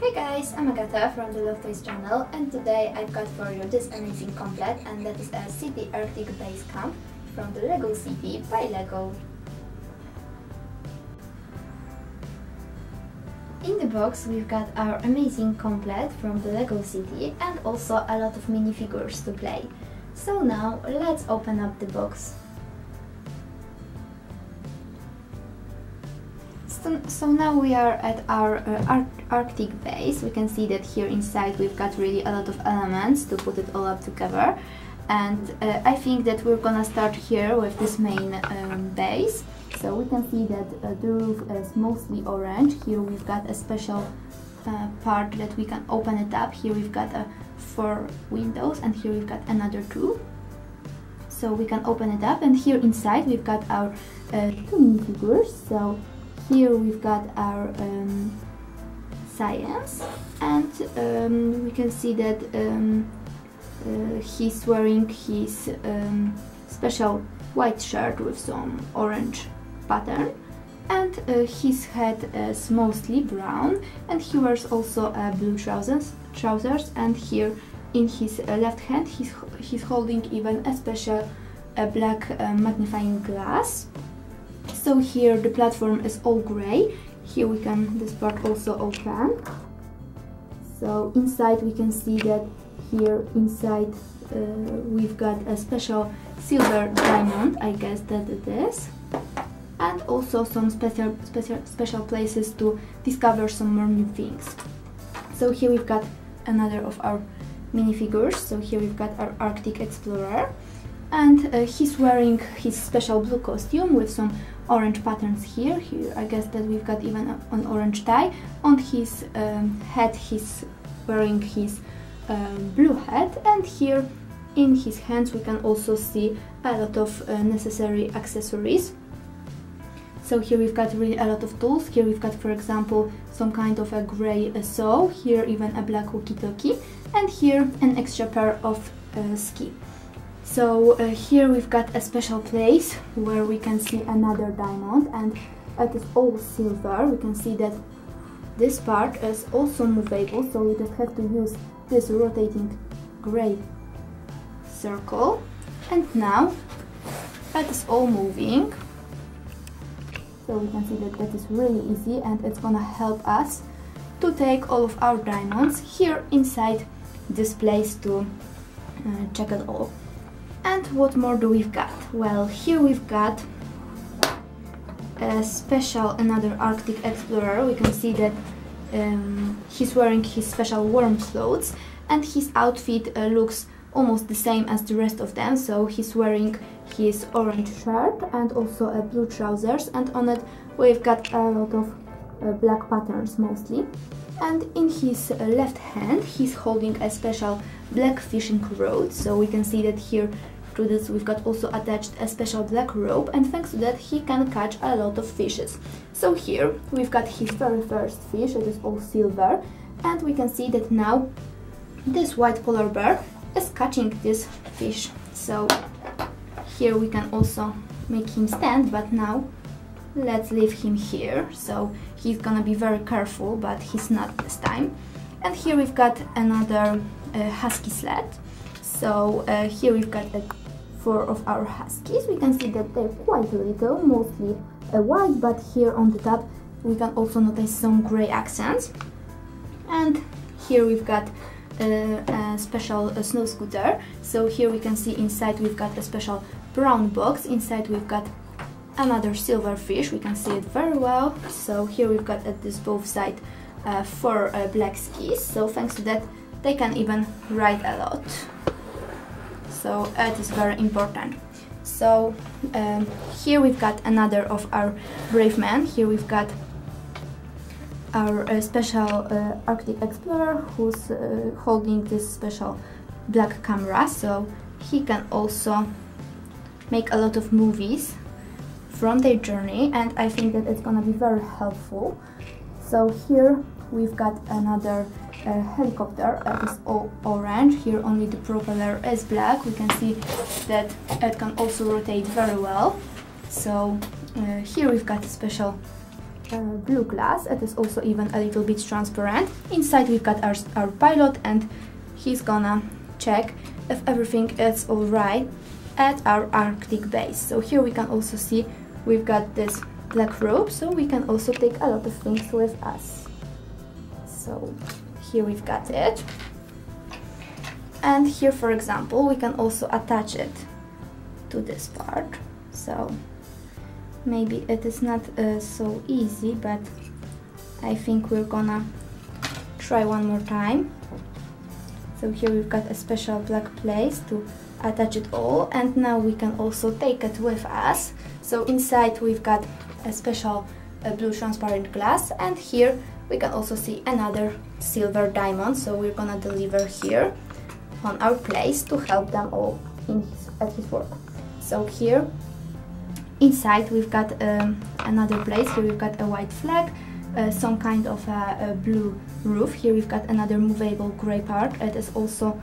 Hey guys, I'm Agatha from the Love Toys channel and today I've got for you this amazing complete and that is a City Arctic base camp from the Lego City by Lego. In the box we've got our amazing complete from the Lego City and also a lot of minifigures to play. So now let's open up the box. So, so now we are at our uh, Arctic base. We can see that here inside we've got really a lot of elements to put it all up together. And uh, I think that we're gonna start here with this main um, base. So we can see that uh, the roof is mostly orange. Here we've got a special uh, part that we can open it up. Here we've got uh, four windows and here we've got another two. So we can open it up and here inside we've got our uh, two minifigures. So here we've got our um, science and um, we can see that um, uh, he's wearing his um, special white shirt with some orange pattern and uh, his head is mostly brown and he wears also uh, blue trousers trousers and here in his uh, left hand he's, he's holding even a special black uh, magnifying glass so here the platform is all gray. Here we can this part also open. So inside we can see that here inside uh, we've got a special silver diamond I guess that it is. And also some special special special places to discover some more new things. So here we've got another of our minifigures. So here we've got our Arctic Explorer and uh, he's wearing his special blue costume with some orange patterns here. Here I guess that we've got even an orange tie. On his um, head he's wearing his um, blue hat and here in his hands we can also see a lot of uh, necessary accessories. So here we've got really a lot of tools. Here we've got, for example, some kind of a grey uh, saw, here even a black walkie-talkie, and here an extra pair of uh, ski. So uh, here we've got a special place where we can see another diamond and it is all silver. We can see that this part is also movable so we just have to use this rotating gray circle. And now that is all moving. So we can see that that is really easy and it's gonna help us to take all of our diamonds here inside this place to uh, check it all and what more do we've got? Well, here we've got a special, another Arctic Explorer. We can see that um, he's wearing his special warm clothes and his outfit uh, looks almost the same as the rest of them. So he's wearing his orange shirt and also a blue trousers and on it we've got a lot of uh, black patterns mostly. And in his uh, left hand he's holding a special black fishing rod. So we can see that here to this we've got also attached a special black rope and thanks to that he can catch a lot of fishes. So here we've got his very first fish, it is all silver and we can see that now this white polar bear is catching this fish. So here we can also make him stand but now let's leave him here so he's gonna be very careful but he's not this time and here we've got another uh, husky sled so uh, here we've got a four of our huskies. We can see that they're quite little mostly uh, white but here on the top we can also notice some gray accents. And here we've got uh, a special uh, snow scooter. So here we can see inside we've got a special brown box. Inside we've got another silver fish. We can see it very well. So here we've got at this both side uh, four uh, black skis. So thanks to that they can even ride a lot so it is very important. So um, here we've got another of our brave men. Here we've got our uh, special uh, Arctic Explorer who's uh, holding this special black camera. So he can also make a lot of movies from their journey and I think that it's gonna be very helpful. So here we've got another uh, helicopter it is all orange here only the propeller is black we can see that it can also rotate very well so uh, here we've got a special uh, blue glass. It is also even a little bit transparent. Inside we've got our, our pilot and he's gonna check if everything is alright at our Arctic base. So here we can also see we've got this black rope so we can also take a lot of things with us. So here we've got it. And here for example we can also attach it to this part. So maybe it is not uh, so easy but I think we're gonna try one more time so here we've got a special black place to attach it all and now we can also take it with us so inside we've got a special uh, blue transparent glass and here we can also see another silver diamond so we're gonna deliver here on our place to help them all in his, at his work so here Inside we've got um, another place, here we've got a white flag, uh, some kind of a, a, blue roof. Here we've got another movable grey part. It is also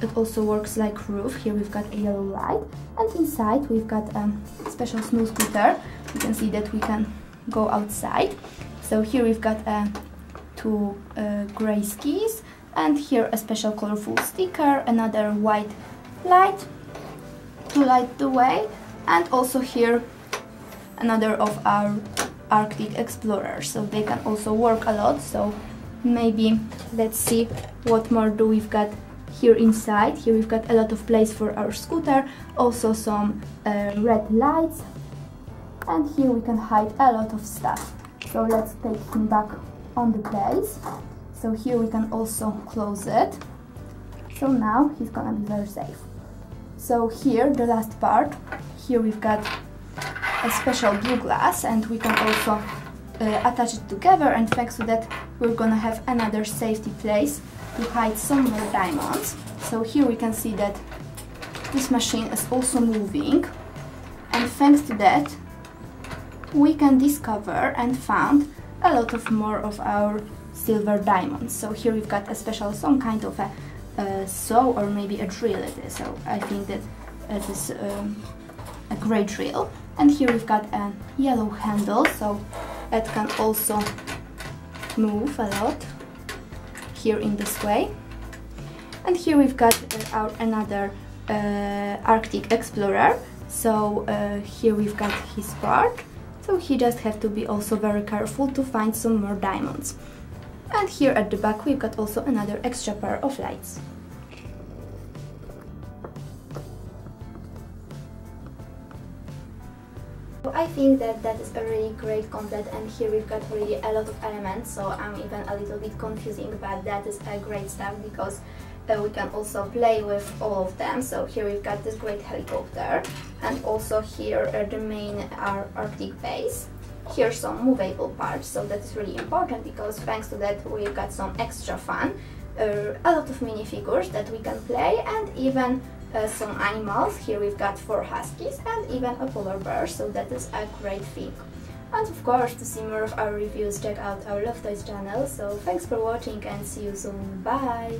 it also works like roof. Here we've got a yellow light, and inside we've got a um, special snow scooter. You can see that we can go outside. So here we've got uh, two uh, grey skis, and here a special colorful sticker, another white light to light the way, and also here another of our Arctic explorers. So they can also work a lot. So maybe let's see what more do we've got here inside. Here we've got a lot of place for our scooter also some uh, red lights. And here we can hide a lot of stuff so let's take him back on the place. So here we can also close it. So now he's gonna be very safe. So here the last part here we've got a special blue glass and we can also uh, attach it together and thanks to that we're gonna have another safety place to hide some more diamonds. So here we can see that this machine is also moving. And thanks to that we can discover and found a lot of more of our silver diamonds. So here we've got a special some kind of a, a saw or maybe a drill it is. So I think that it is um, a grey drill and here we've got a yellow handle so it can also move a lot here in this way and here we've got uh, our another uh, Arctic explorer so uh, here we've got his part so he just have to be also very careful to find some more diamonds. And here at the back we've got also another extra pair of lights. I think that that is a really great complete and here we've got really a lot of elements so I'm even a little bit confusing but that is a great stuff because we can also play with all of them so here we've got this great helicopter and also here uh, the main Ar Arctic base here some movable parts so that is really important because thanks to that we've got some extra fun a lot of minifigures that we can play and even uh, some animals. Here we've got four huskies and even a polar bear, so that is a great thing. And of course, to see more of our reviews, check out our Love Toys channel. So thanks for watching and see you soon. Bye!